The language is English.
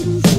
you.